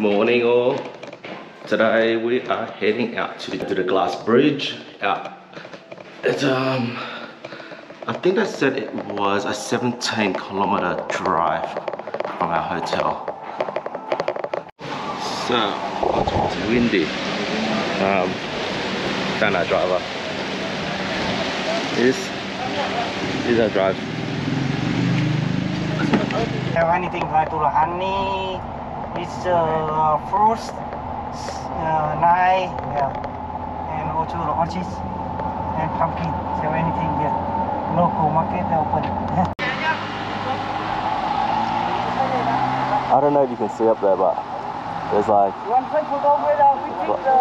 Morning all. Today we are heading out to, to the glass bridge. Out. It's um I think they said it was a 17 kilometer drive from our hotel. So it's windy. Um found our driver. This is our drive. Have anything like to honey, it's uh, fruits, uh, nine, yeah, and also the oranges and pumpkin. So anything here? Local market open. I don't know if you can see up there, but there's like One place photo with uh,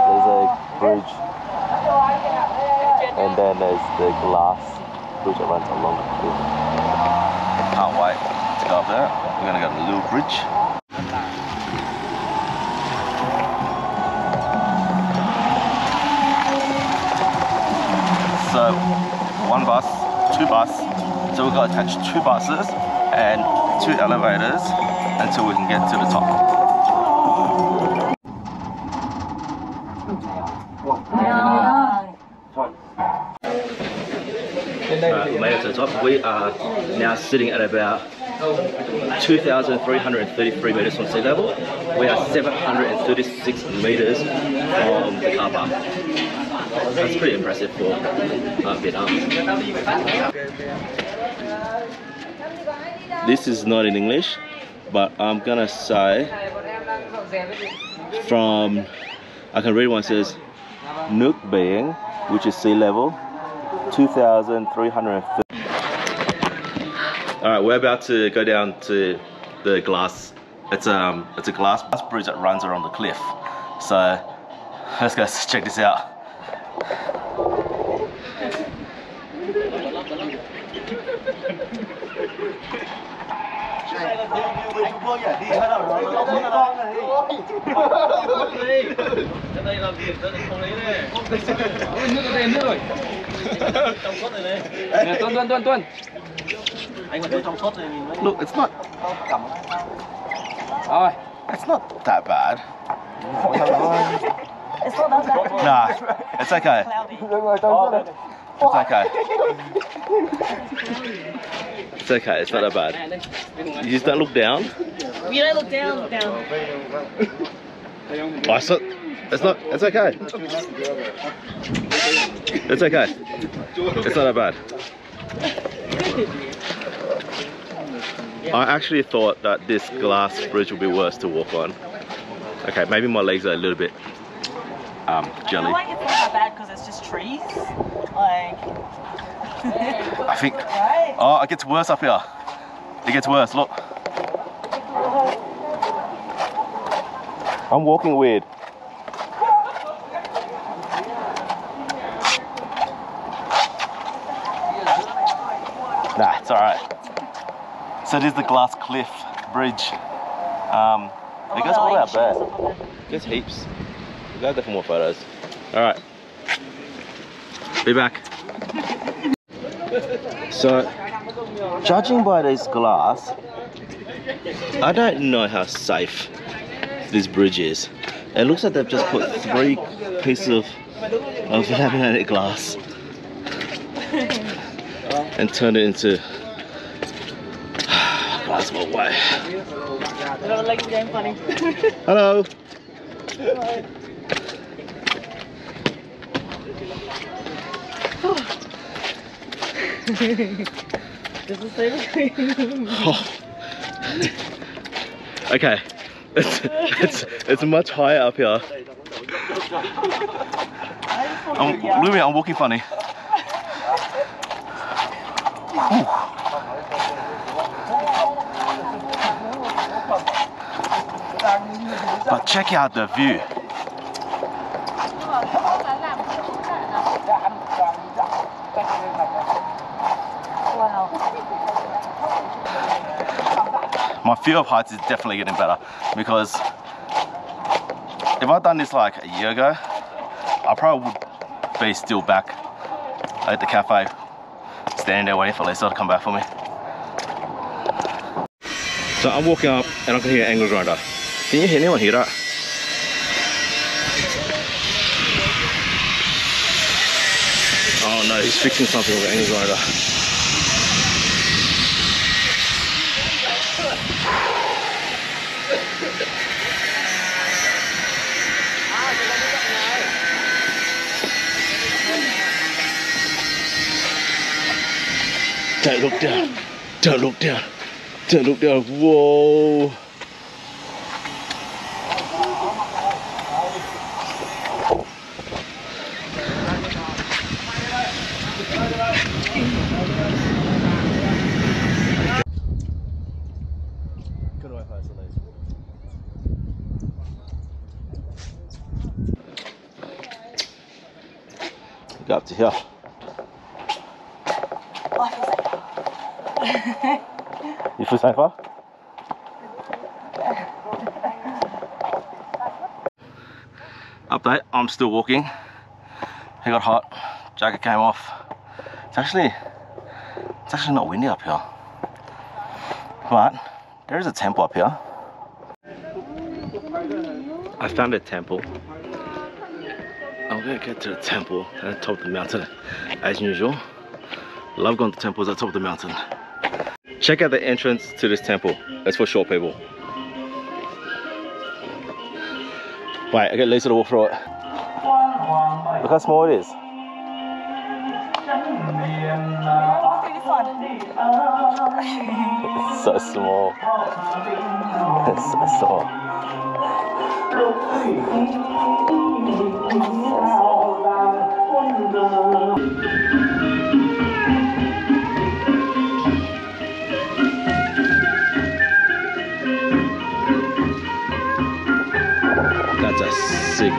there's a bridge, and then there's the glass bridge that runs along the cliff. Can't wait to go up there. We're gonna go to the little bridge. So one bus, two bus. So we've got to attach two buses and two elevators until we can get to the top. Uh, we made it to the top. We are now sitting at about 2,333 meters from sea level. We are 736 meters from the car park. That's pretty impressive for uh, Vietnam. This is not in English, but I'm gonna say from I can read one says Nước Biển, which is sea level, 2,350. All right, we're about to go down to the glass. It's um, it's a glass bridge that runs around the cliff. So let's go check this out. như với chúng tôi nhỉ đi ra đâu nói ông không con này cái này làm gì tôi không lấy đây ôi nước nó đen nữa rồi trong suốt rồi đấy tuân tuân tuân tuân anh mà trong suốt này mình mới no it's not cảm it's not that bad It's not that bad. Nah, it's okay. It's okay. It's okay. It's not that bad. Nè, đây. Bên ngoài. You just don't look down. You don't look down, look down. Oh, it's not. It's not. It's okay. It's okay. It's not that bad. I actually thought that this glass bridge would be worse to walk on. Okay, maybe my legs are a little bit um, I jelly. feel like it's not that bad because it's just trees. Like, I think. Oh, it gets worse up here. It gets worse. Look. I'm walking weird. Nah, it's alright. So it is the glass cliff bridge. Um, it goes all the way up there. There's heaps. We'll go there for more photos. Alright. Be back. So, judging by this glass, I don't know how safe this bridge is. It looks like they've just put three pieces of, of laminated glass and turned it into glass of way. You know, funny. Hello. This Oh. okay. It's, it's it's much higher up here. I'm, me, I'm walking funny. Whew. But check out the view. Wow. My fear of heights is definitely getting better because if I'd done this like a year ago, I probably would be still back at the cafe, standing there waiting for Lisa to come back for me. So I'm walking up and I can hear an angle grinder. Can you hear anyone hear that? Oh no, he's fixing something with an angle grinder. Don't look down. Don't look down. Don't look down. Whoa. Good Wi-Fi isolation. Go up to here. You feel safer? Update, I'm still walking. It got hot, jacket came off. It's actually, it's actually not windy up here. But there is a temple up here. I found a temple. I'm gonna get to the temple at the top of the mountain as usual. Love going to temples at the top of the mountain. Check out the entrance to this temple. It's for short people. Wait, I get Lisa to walk through it. Look how small it is. It's so small. It's so small. That's a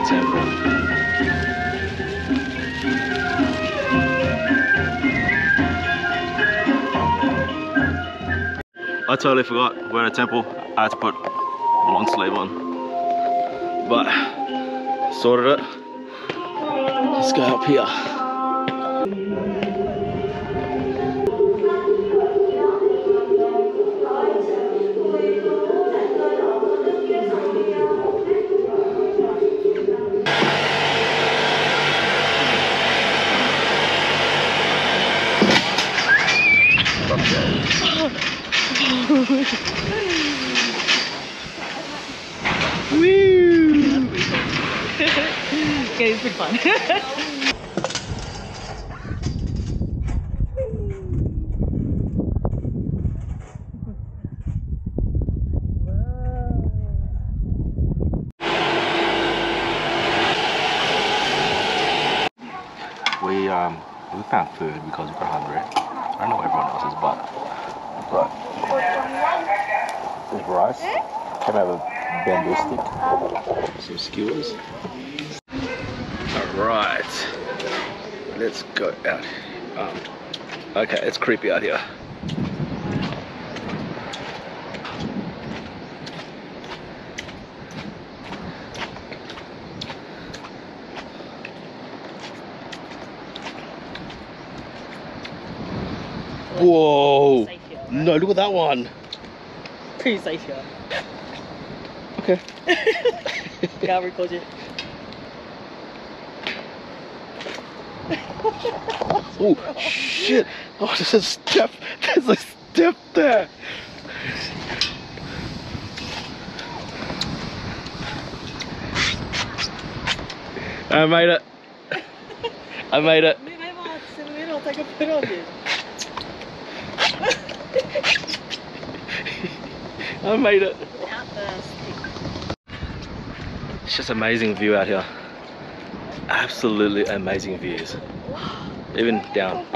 I totally forgot we're at a temple. I had to put a long sleeve on. But sorted it. Let's go up here. Okay, it's been fun. We um we found food because we got hungry. I know everyone else is, but but there's rice. Can I have a bamboo stick. Some skewers. Alright. Let's go out. Um, okay, it's creepy out here. Whoa! No, look at that one. Pretty safe here. Okay. Yeah, record you. Oh shit! Oh, there's a step. There's a step there. I made it. I made it. I'll take a photo of you. I made it. It's just amazing view out here. Absolutely amazing views. Even down.